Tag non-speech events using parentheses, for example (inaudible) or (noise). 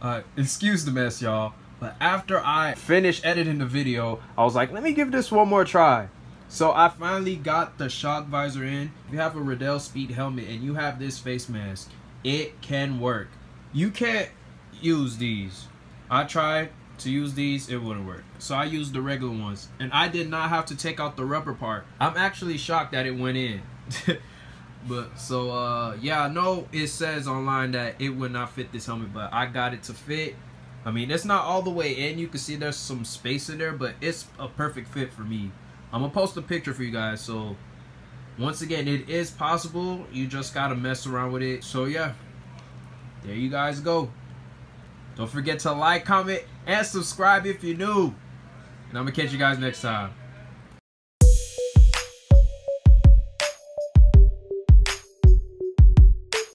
Uh, excuse the mess, y'all. But after I finished editing the video, I was like, let me give this one more try. So I finally got the SHOC visor in. If you have a Riddell Speed helmet and you have this face mask, it can work. You can't use these. I tried to use these, it wouldn't work. So I used the regular ones. And I did not have to take out the rubber part. I'm actually shocked that it went in. (laughs) but so uh yeah, I know it says online that it would not fit this helmet, but I got it to fit. I mean, it's not all the way in. You can see there's some space in there, but it's a perfect fit for me. I'm gonna post a picture for you guys. So once again, it is possible. You just gotta mess around with it. So yeah, there you guys go. Don't forget to like, comment, and subscribe if you're new. And I'm gonna catch you guys next time.